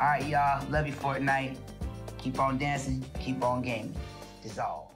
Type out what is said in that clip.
All right, y'all. Love you, Fortnite. Keep on dancing. Keep on gaming. Dissolve.